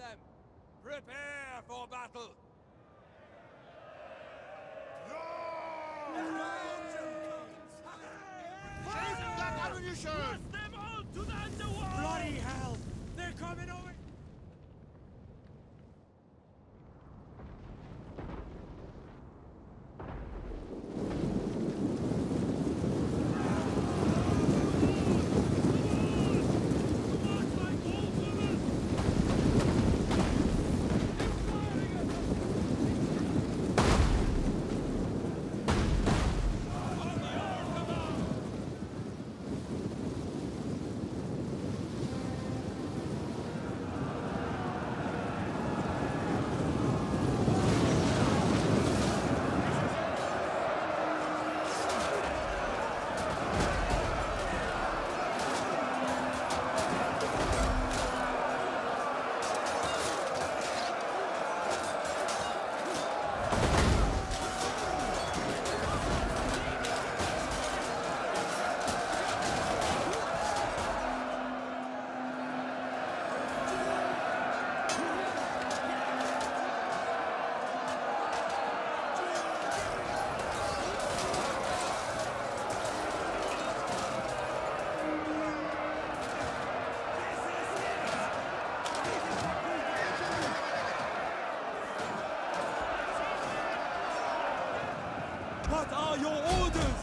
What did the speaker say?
them. Prepare for battle! No! no! no! are your orders?